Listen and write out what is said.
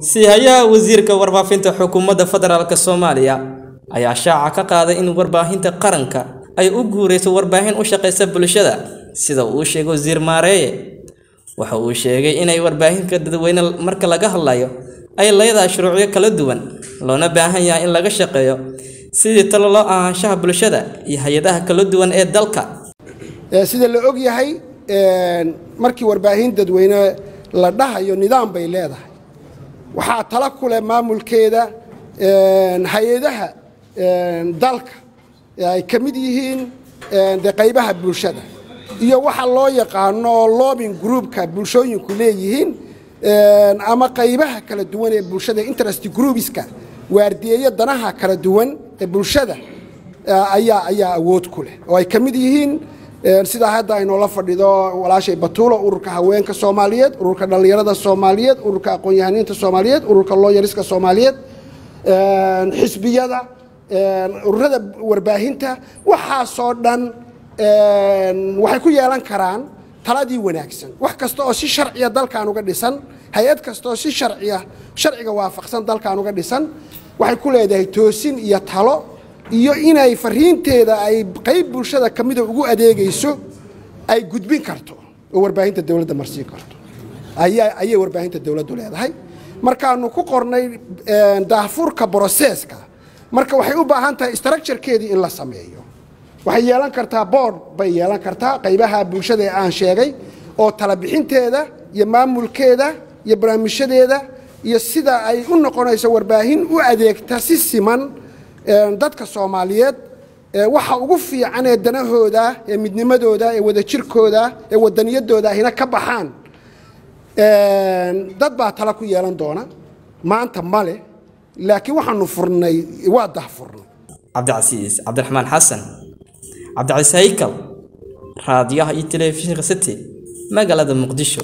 Sihayaha Wasiirka Warfaafinta Xukuumadda Federaalka Soomaaliya ayaa shaaca ka qaaday in warbaahinta qaranka ay u guurayso warbaahin u shaqeysa bulshada, sida uu sheegay Wasiir Maareeye. Waxa uu sheegay inay warbaahinta dadweyne marka laga hadlayo ay leedahay shuruucyo kala duwan, loona baahan yahay in laga shaqeeyo sidii talo loo ahaanshaha bulshada iyo hay'adaha kala duwan ee dalka. sida la og yahay markii warbaahin dadweyne la dhahayo nidaam bay leedahay waxaa tala ku leh maamulkeeda hay'adaha dalka ay ka mid yihiin de qaybaha bulshada. Iyo waxa loo yaqaano lobing groupka bulshooyinku leeyihiin ama qaybaha kala duwan ee bulshada interest groupeska waardiyeeyo danaha kala duwan ee bulshada ayaa ayaa awood ku leh. Oo ay ka mid yihiin sidaa hadda aynoola fadhido walaashay batuulo ururka haweenka soomaaliyeed ururka dhallinyarada soomaaliyeed ururka aqoon-yahaniinta soomaaliyeed ururka looyariska soomaaliyeed xisbiyada ururada warbaahinta waxaasoo dhan waxay ku yeelan karaan taladii wanaagsan. Wax kasta oo si sharciya dalkan uga dhisan hay'ad kasta oo si sharciya sharciga waafaqsan dalkan uga dhisan waxay ku leedahay toosin iyo talo iyo inay fariinteeda ay qayb bulshada ka mida ugu adeegayso ay gudbin karto oo warbaahinta dowladda marsiin karto. Ayay warbaahinta dowladdu leedahay. Markaanu ku qornay daahfurka broseska marka waxay u baahan tahay structurekeedii in la sameeyo. Waxay yeelan kartaa board bay yeelan kartaa qaybaha bulshada ee aan sheegay oo talabixinteeda iyo maamulkeeda iyo barnaamijyadeeda iyo sida ay u noqonayso warbaahin u adeegta si siman dadka soomaaliyeed waxa ugu fiican ee danahooda ee midnimadooda ee wadajirkooda ee wadaniyadooda ahina ka baxaan dad baa tala ku yeelan doona. Maanta male laakiin waxaanu furnay waa dahfurnay cabdicasiis cabdiraxmaan xasan cabdicasiis haykal raadiyaha iyo telefishinka city magaalada muqdisho